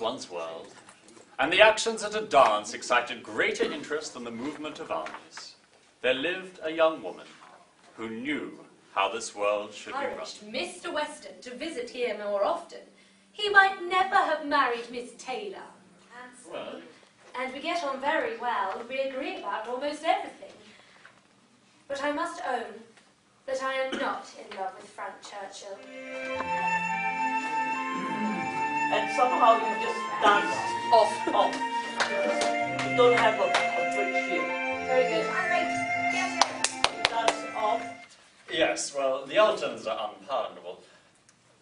once world, and the actions at a dance excited greater interest than the movement of armies. There lived a young woman who knew how this world should be run. Encouraged Mr. Weston to visit here more often, he might never have married Miss Taylor. Well, And we get on very well, we agree about almost everything. But I must own that I am not in love with Frank Churchill. And somehow you just dance off, off. You don't have a, a bridge here. Very good. You dance off. yes, well, the Eltons are unpardonable.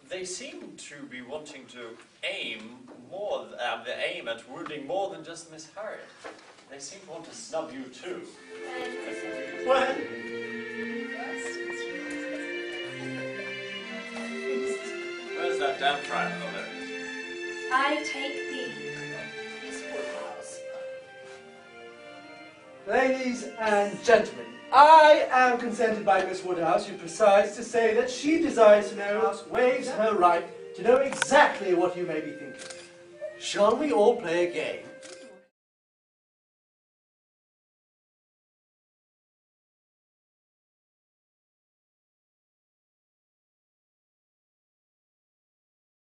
They seem to be wanting to aim more, uh, they aim at wounding more than just Miss Harriet. They seem to want to snub you too. When? Where's that damn trial? There it is. I take thee. Ladies and gentlemen, I am consented by Miss Woodhouse, who presides, to say that she desires to know, waives her right to know exactly what you may be thinking. Shall we all play a game?